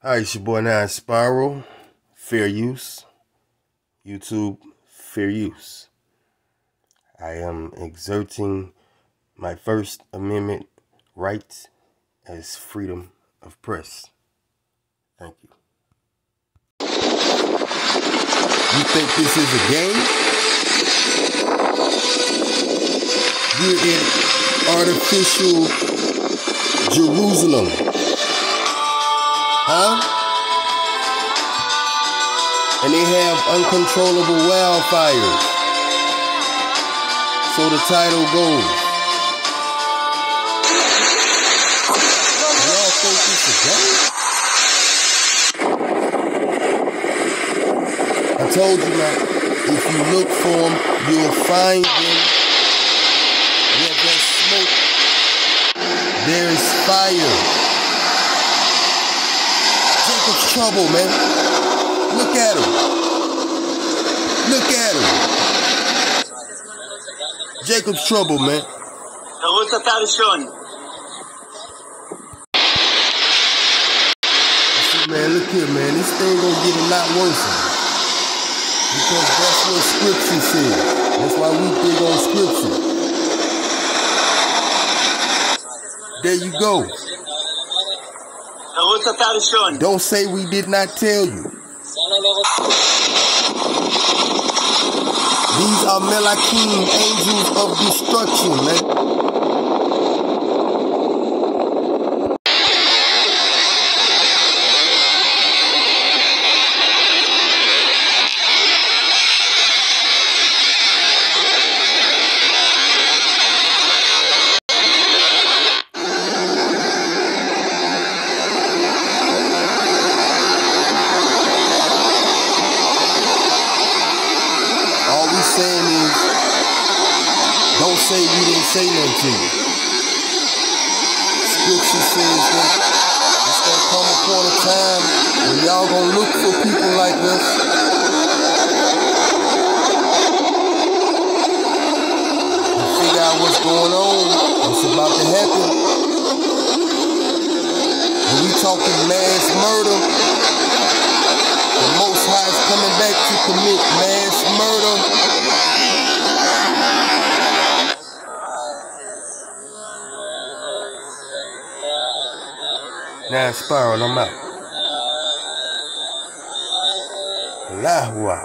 All right, it's your boy Nine Spiral. Fair use. YouTube, fair use. I am exerting my First Amendment rights as freedom of press. Thank you. You think this is a game? You're in artificial Jerusalem. Huh? And they have uncontrollable wildfires. So the title goes. I told you now, if you look for them, you'll find them. trouble, man. Look at him. Look at him. Jacob's trouble, man. תרוץ אתה ראשון. See, man, look here, man. This thing gonna get a lot worse. Because that's what scripture says. That's why we big on scripture. There you go. Don't say we did not tell you. These are Malakim, angels of destruction. Man. Saying is, don't say you didn't say nothing. Scripture says that it's gonna come upon a time when y'all gonna look for people like this. And figure out what's going on, what's about to happen. When we talking mass murder, Now spiral them out. Lahua.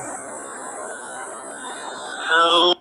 How